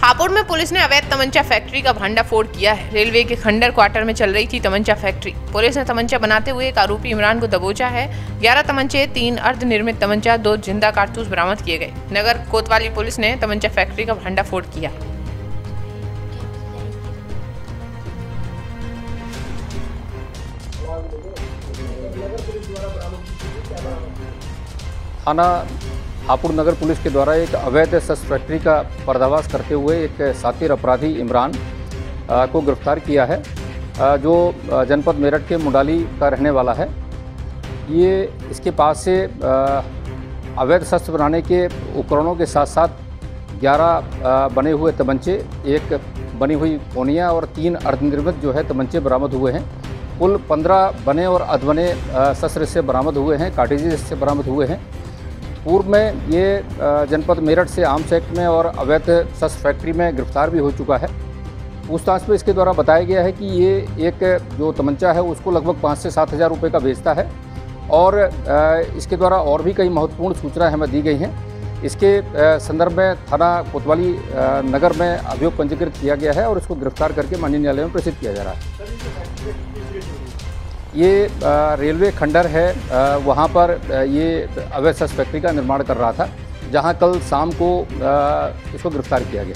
हापुड़ में पुलिस ने अवैध तमंचा फैक्ट्री का भंडाफोड़ किया है। रेलवे के खंडर क्वार्टर में चल रही थी तमंचा फैक्ट्री। पुलिस ने तमंचा बनाते हुए एक आरोपी इमरान को दबोचा है। ग्यारह तमंचे, तीन अर्धनिर्मित तमंचा, दो ज़िंदा कारतूस बरामद किए गए। नगर कोतवाली पुलिस ने तमंचा फैक्ट्री का भंडाफोड़ किया। थाना हापुड़ नगर पुलिस के द्वारा एक अवैध शस्त्र फैक्ट्री का पर्दावास करते हुए एक सातिर अपराधी इमरान को गिरफ़्तार किया है जो जनपद मेरठ के मुंडाली का रहने वाला है। ये इसके पास से अवैध शस्त्र बनाने के उपकरणों के साथ साथ 11 बने हुए तमंचे, एक बनी हुई पोनियाँ और तीन अर्धनिर्मित जो है तमंचे बरामद हुए हैं। कुल 15 बने और अधबने शस्त्र इससे बरामद हुए हैं कार्टिजेज से बरामद हुए हैं। पूर्व में ये जनपद मेरठ से आर्म्स एक्ट में और अवैध सस फैक्ट्री में गिरफ़्तार भी हो चुका है। पूछताछ में इसके द्वारा बताया गया है कि ये एक जो तमंचा है, उसको लगभग पाँच से सात हज़ार रुपये का बेचता है और इसके द्वारा और भी कई महत्वपूर्ण सूचनाएँ हमें दी गई हैं। इसके संदर्भ में थाना कोतवाली नगर में अभियोग पंजीकृत किया गया है और इसको गिरफ़्तार करके माननीय न्यायालय में प्रेषित किया जा रहा है। ये रेलवे खंडर है वहाँ पर ये अवैध शस्त्र फैक्ट्री का निर्माण कर रहा था जहाँ कल शाम को इसको गिरफ़्तार किया गया।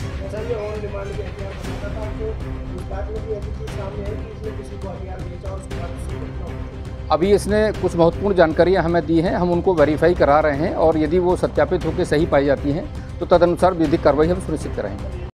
अभी इसने कुछ महत्वपूर्ण जानकारियाँ हमें दी हैं हम उनको वेरीफाई करा रहे हैं और यदि वो सत्यापित होकर सही पाई जाती हैं तो तदनुसार विधिक कार्रवाई हम सुनिश्चित कराएँगे।